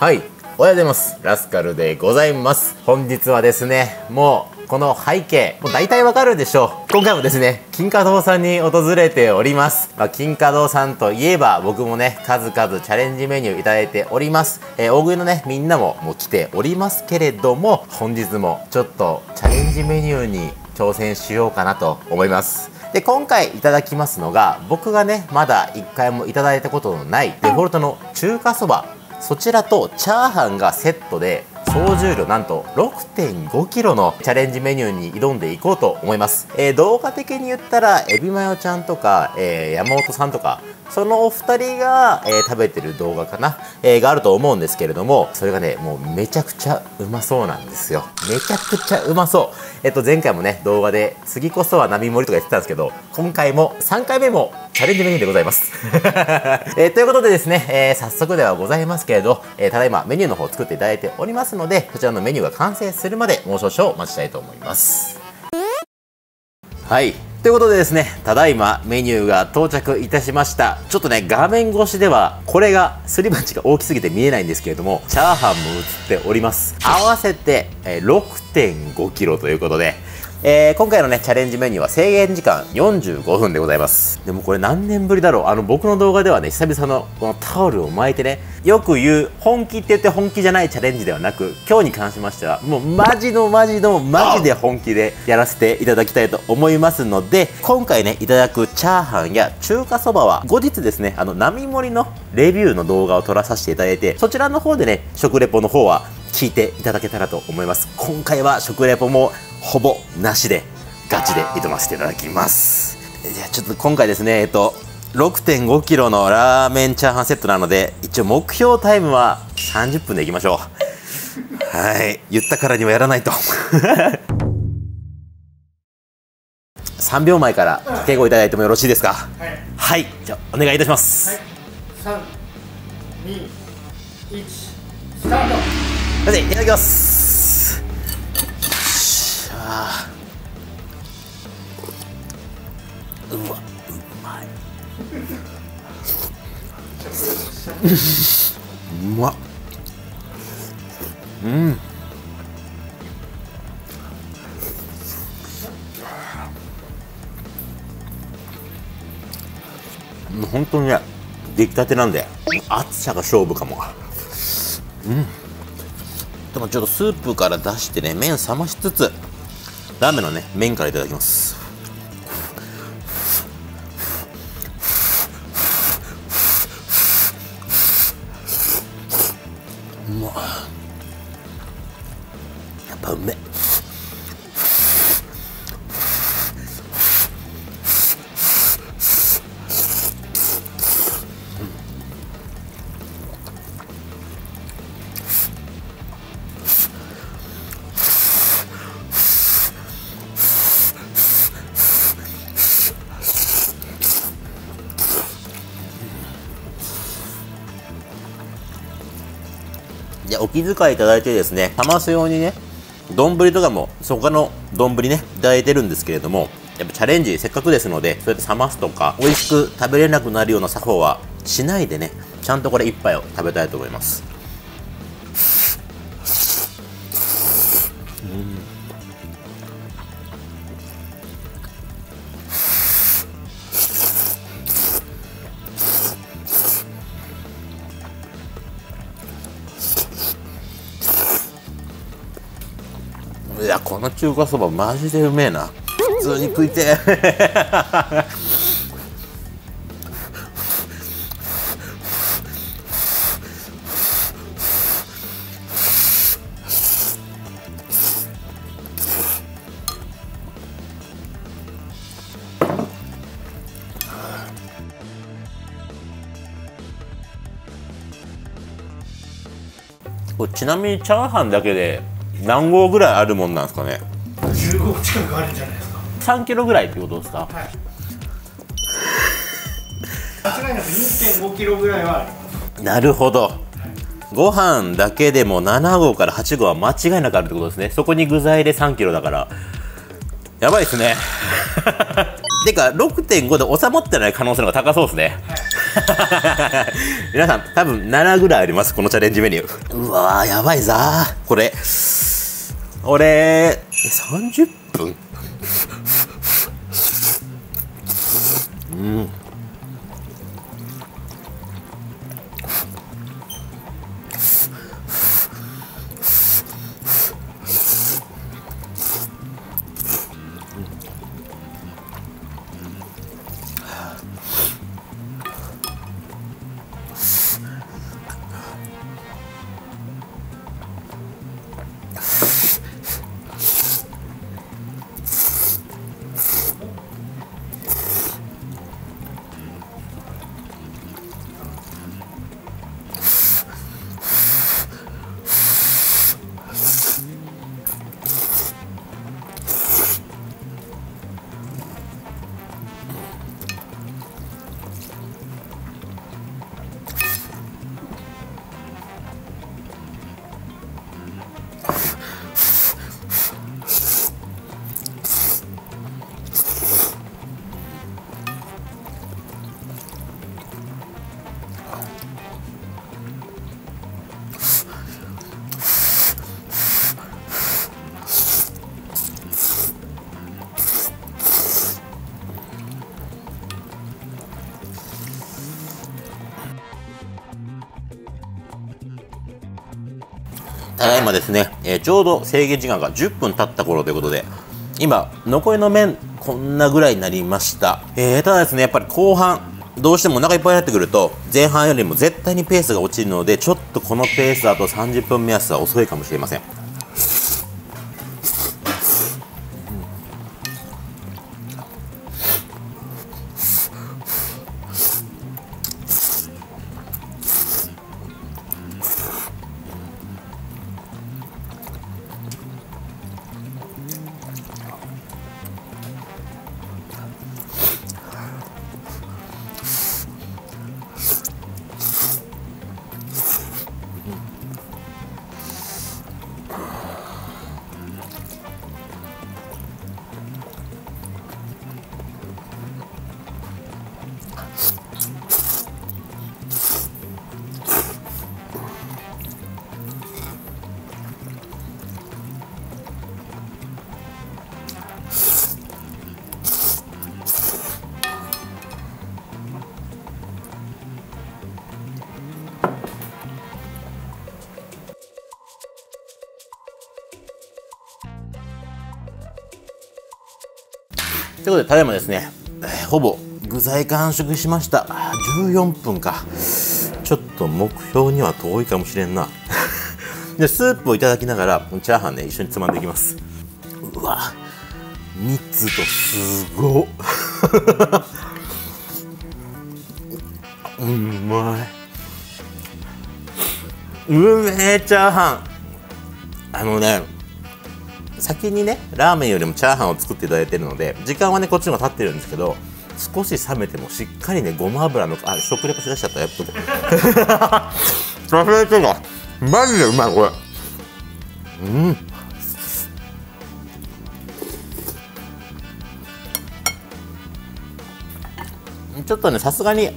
はいおはようございます。ラスカルでございます。本日はですねもうこの背景もう大体わかるでしょう。今回もですね金華堂さんに訪れております、まあ、金華堂さんといえば僕もね数々チャレンジメニューいただいております、えー、大食いのねみんなももう来ておりますけれども本日もちょっとチャレンジメニューに挑戦しようかなと思います。で今回いただきますのが僕がねまだ1回もいただいたことのないデフォルトの中華そばそちらとチャーハンがセットで総重量なんと 6.5kg のチャレンジメニューに挑んでいこうと思います、えー、動画的に言ったらエビマヨちゃんとか、えー、山本さんとかそのお二人が、えー、食べてる動画かな、え、があると思うんですけれどもそれがねもうめちゃくちゃうまそうなんですよ。めちゃくちゃうまそう。えっと前回もね動画で次こそは並盛りとか言ってたんですけど今回も3回目もチャレンジメニューでございます。えー、ということでですね、えー、早速ではございますけれど、えー、ただいまメニューの方を作っていただいておりますので、こちらのメニューが完成するまでもう少々お待ちしたいと思います。はい。ということでですね、ただいまメニューが到着いたしました。ちょっとね、画面越しでは、これがすり鉢が大きすぎて見えないんですけれども、チャーハンも映っております。合わせて、え 6.5kg ということで、えー、今回のね、チャレンジメニューは制限時間45分でございます。でもこれ何年ぶりだろう？あの、僕の動画ではね、久々のこのタオルを巻いてね、よく言う、本気って言って本気じゃないチャレンジではなく、今日に関しましては、もうマジのマジのマジで本気でやらせていただきたいと思いますので、今回ね、いただくチャーハンや中華そばは、後日ですね、あの、並盛りのレビューの動画を撮らさせていただいて、そちらの方でね、食レポの方は聞いていただけたらと思います。今回は食レポもほぼなしでガチで挑ませていただきます。じゃあちょっと今回ですねえっと6.5キロのラーメンチャーハンセットなので一応目標タイムは30分でいきましょう。はい。言ったからにはやらないと。3秒前から敬語いただいてもよろしいですか？はい、はい、じゃあお願いいたします、はい、321スタート。いただきますあうわ。うまいうまっ。うん。本当にね出来たてなんで暑さが勝負かも。うん。でもちょっとスープから出してね麺冷ましつつラーメンのね麺からいただきます。お気遣いいただいてですね、冷ますようにね、丼とかも、そこの丼ね、いただいてるんですけれども、やっぱチャレンジせっかくですので、そうやって冷ますとか、美味しく食べれなくなるような作法はしないでね、ちゃんとこれ一杯を食べたいと思います。やこの中華そばマジでうめえな。普通に食いてちなみにチャーハンだけで何合ぐらいあるもんなんですかね？10合近くあるんじゃないですか。3キロぐらいってことですか？はい。間違いなく2.5キロぐらいはあります。なるほど、はい、ご飯だけでも7合から8合は間違いなくあるってことですね。そこに具材で3キロだから。やばいですね。てか6.5で収まってない可能性の方が高そうですね、はい。皆さん多分7ぐらいありますこのチャレンジメニュー。うわーやばいぞー。これ俺30分？ただいまですね、えーちょうど制限時間が10分経った頃ということで、今、残りの麺、こんなぐらいになりました。えーただですね、やっぱり後半、どうしてもお腹いっぱいになってくると、前半よりも絶対にペースが落ちるので、ちょっとこのペースだと30分目安は遅いかもしれません。ということで、ただいまですね、ほぼ具材完食しました。14分か。ちょっと目標には遠いかもしれんな。で、スープをいただきながら、チャーハンね、一緒につまんでいきます。うわ、密度すごっ。うまい。うめえチャーハン。あのね、先にねラーメンよりもチャーハンを作っていただいてるので時間はねこっちの方が経ってるんですけど少し冷めてもしっかりねごま油のあ食レポしだしちゃったやっと。食レポがマジでうまいこれ。うん。ちょっとねさすがに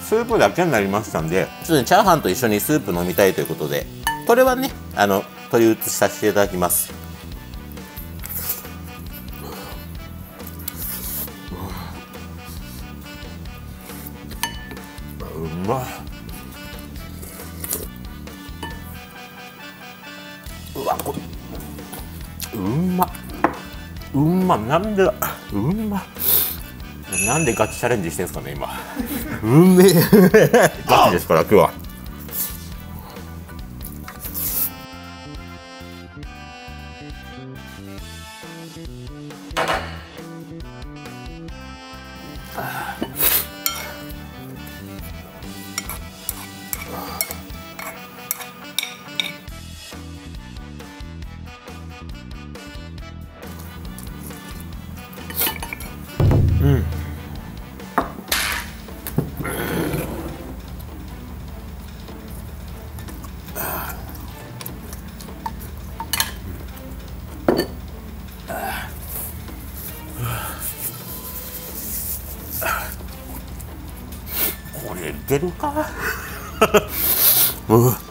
スープだけになりましたんでちょっとねチャーハンと一緒にスープ飲みたいということでこれはねあの取り移しさせていただきますま。うま。なんでだ。うま。なんでガチチャレンジしてんすかね今。うめ。え ガチですから今日はこれい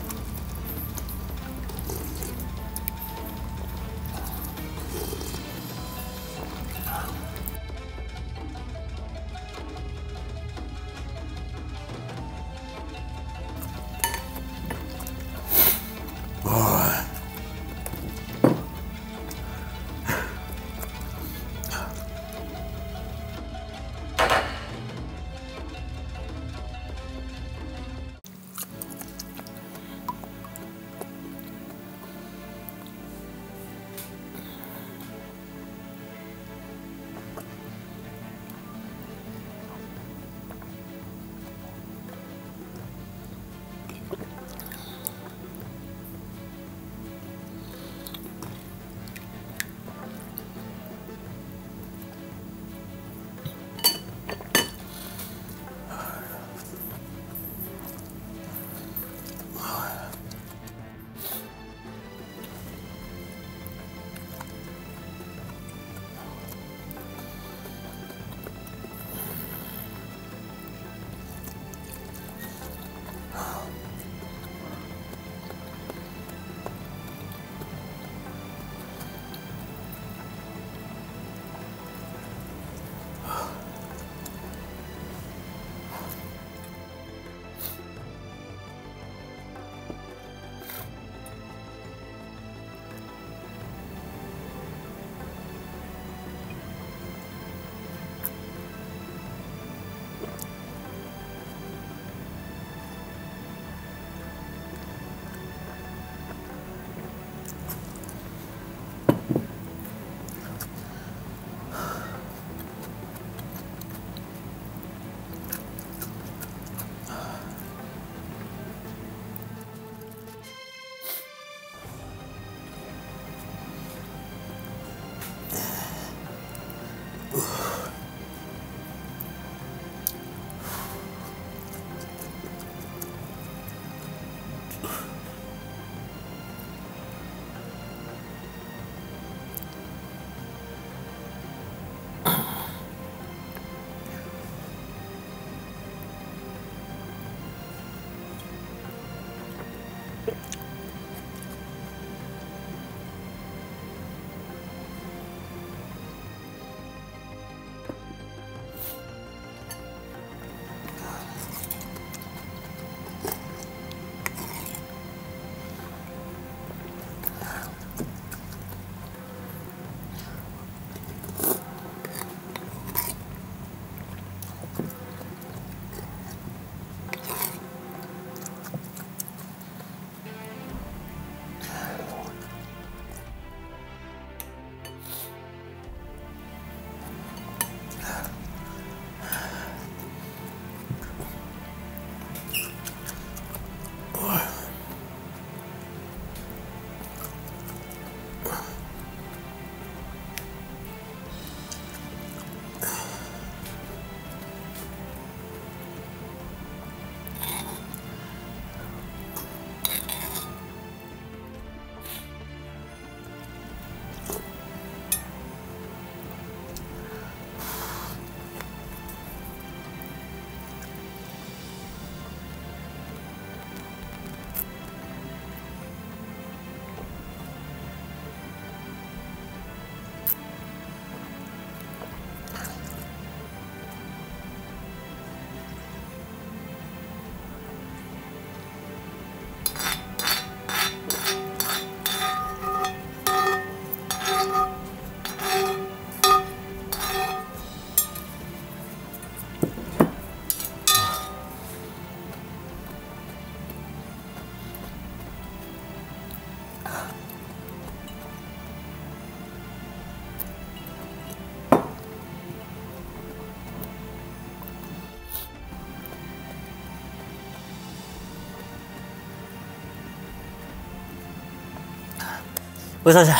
ごちそうさまで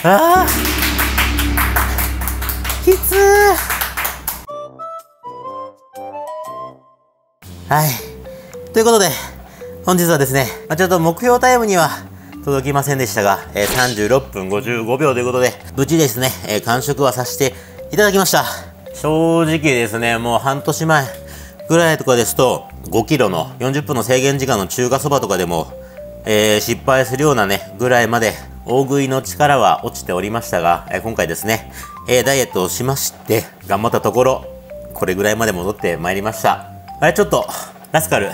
した。ああきつはい。ということで本日はですね、まあ、ちょっと目標タイムには届きませんでしたが、えー、36分55秒ということで無事ですね、えー、完食はさせていただきました。正直ですねもう半年前ぐらいとかですと、5キロの40分の制限時間の中華そばとかでも、えー、失敗するようなね、ぐらいまで大食いの力は落ちておりましたが、えー、今回ですね、えー、ダイエットをしまして、頑張ったところ、これぐらいまで戻ってまいりました。あれ、ちょっと、ラスカル、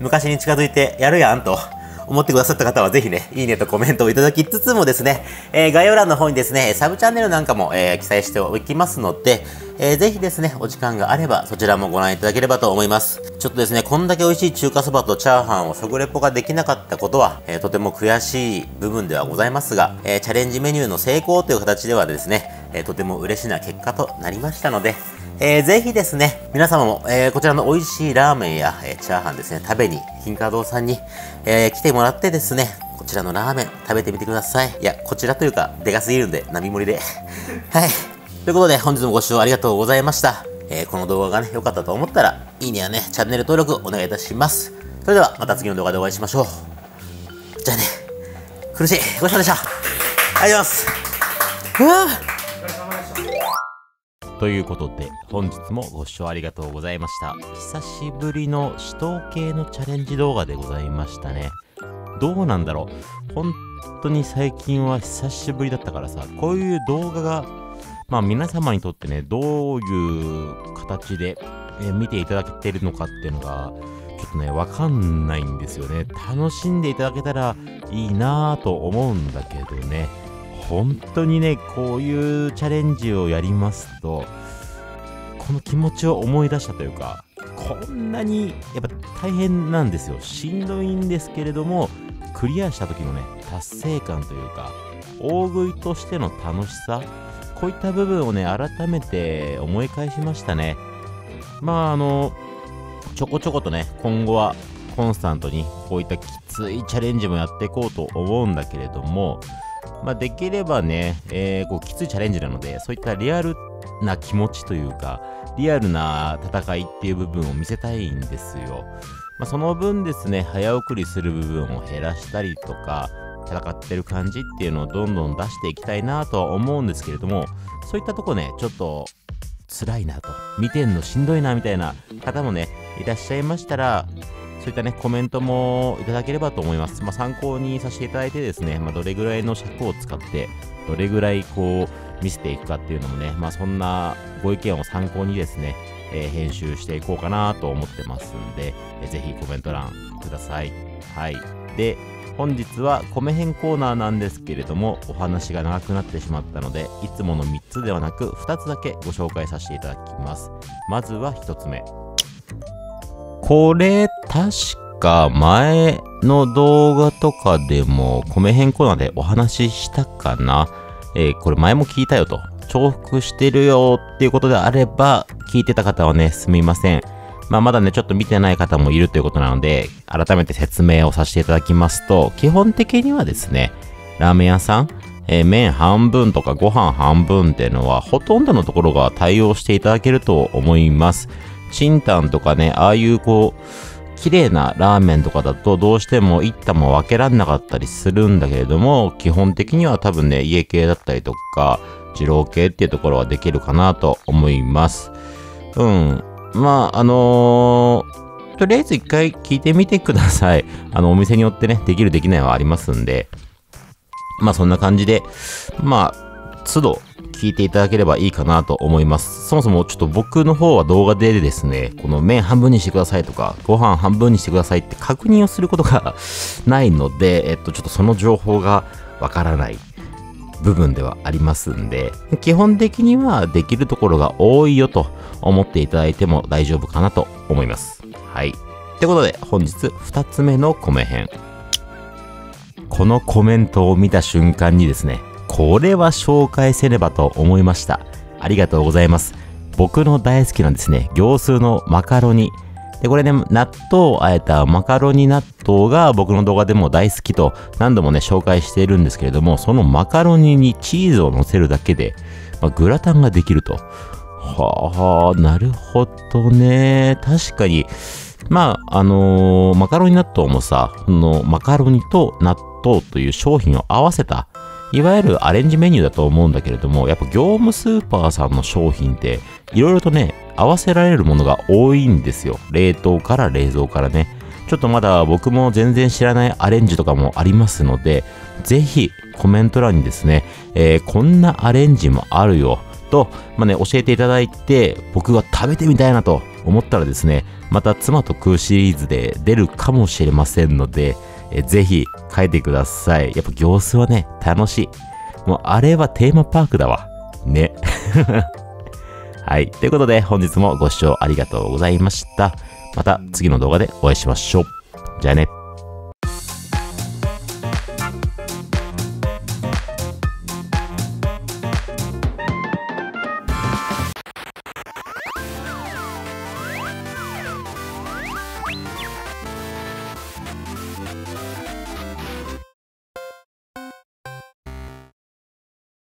昔に近づいてやるやんと思ってくださった方はぜひね、いいねとコメントをいただきつつもですね、えー、概要欄の方にですね、サブチャンネルなんかも、えー、記載しておきますので、えー、ぜひですね、お時間があればそちらもご覧いただければと思います。ちょっとですね、こんだけ美味しい中華そばとチャーハンを食レポができなかったことは、えー、とても悔しい部分ではございますが、え、チャレンジメニューの成功という形ではですね、え、とても嬉しな結果となりましたので、えー、ぜひですね、皆様も、えー、こちらの美味しいラーメンや、えー、チャーハンですね、食べに、金華堂さんに、えー、来てもらってですね、こちらのラーメン食べてみてください。いや、こちらというか、でかすぎるんで、並盛りで。はい。ということで、本日もご視聴ありがとうございました。えー、この動画がね、良かったと思ったら、いいねやね、チャンネル登録お願いいたします。それでは、また次の動画でお会いしましょう。じゃあね、苦しい。ごちそうさまでした。ありがとうございます。うわということで、本日もご視聴ありがとうございました。久しぶりの死闘系のチャレンジ動画でございましたね。どうなんだろう本当に最近は久しぶりだったからさ、こういう動画が、まあ皆様にとってね、どういう形で、え見ていただけてるのかっていうのが、ちょっとね、わかんないんですよね。楽しんでいただけたらいいなぁと思うんだけどね。本当にね、こういうチャレンジをやりますと、この気持ちを思い出したというか、こんなにやっぱ大変なんですよ。しんどいんですけれども、クリアした時のね、達成感というか、大食いとしての楽しさ、こういった部分をね、改めて思い返しましたね。まあ、あの、ちょこちょことね、今後はコンスタントにこういったきついチャレンジもやっていこうと思うんだけれども、まあ、できればね、えー、こうきついチャレンジなので、そういったリアルな気持ちというか、リアルな戦いっていう部分を見せたいんですよ。まあ、その分ですね、早送りする部分を減らしたりとか、戦ってる感じっていうのをどんどん出していきたいなとは思うんですけれども、そういったとこね、ちょっと辛いなと、見てんのしんどいなみたいな方もね、いらっしゃいましたら、そういったね、コメントもいただければと思います。まあ、参考にさせていただいてですね、まあ、どれぐらいの尺を使って、どれぐらいこう、見せていくかっていうのもね、まあ、そんなご意見を参考にですね、えー、編集していこうかなと思ってますんで、えー、ぜひコメント欄ください。はい。で、本日は米編コーナーなんですけれども、お話が長くなってしまったので、いつもの3つではなく2つだけご紹介させていただきます。まずは1つ目。これ、確か前の動画とかでも、米編コーナーでお話ししたかな。えー、これ前も聞いたよと。重複してるよっていうことであれば、聞いてた方はね、すみません。まあ、まだね、ちょっと見てない方もいるということなので、改めて説明をさせていただきますと、基本的にはですね、ラーメン屋さん、えー、麺半分とかご飯半分っていうのは、ほとんどのところが対応していただけると思います。チンタンとかね、ああいうこう、綺麗なラーメンとかだとどうしても一玉も分けらんなかったりするんだけれども、基本的には多分ね、家系だったりとか、二郎系っていうところはできるかなと思います。うん。まあ、あのー、とりあえず一回聞いてみてください。あの、お店によってね、できるできないはありますんで。まあ、そんな感じで、まあ、都度聞いていただければいいかなと思います。そもそもちょっと僕の方は動画でですね、この麺半分にしてくださいとか、ご飯半分にしてくださいって確認をすることがないので、えっと、ちょっとその情報がわからない部分ではありますんで、基本的にはできるところが多いよと思っていただいても大丈夫かなと思います。はい。ってことで、本日2つ目の米編。このコメントを見た瞬間にですね、これは紹介せねばと思いました。ありがとうございます。僕の大好きなんですね、行数のマカロニ。で、これね、納豆をあえたマカロニ納豆が僕の動画でも大好きと何度もね、紹介しているんですけれども、そのマカロニにチーズを乗せるだけで、まあ、グラタンができると。はあ、なるほどね。確かに、まあ、あのー、マカロニ納豆もさ、そのマカロニと納豆という商品を合わせたいわゆるアレンジメニューだと思うんだけれども、やっぱ業務スーパーさんの商品って、いろいろとね、合わせられるものが多いんですよ。冷凍から冷蔵からね。ちょっとまだ僕も全然知らないアレンジとかもありますので、ぜひコメント欄にですね、えーこんなアレンジもあるよと、まあね、教えていただいて、僕が食べてみたいなと思ったらですね、また妻と食うシリーズで出るかもしれませんので、えーぜひ書いてください。やっぱ行数はね、楽しい。もうあれはテーマパークだわ。ね。はい。ということで、本日もご視聴ありがとうございました。また次の動画でお会いしましょう。じゃあね。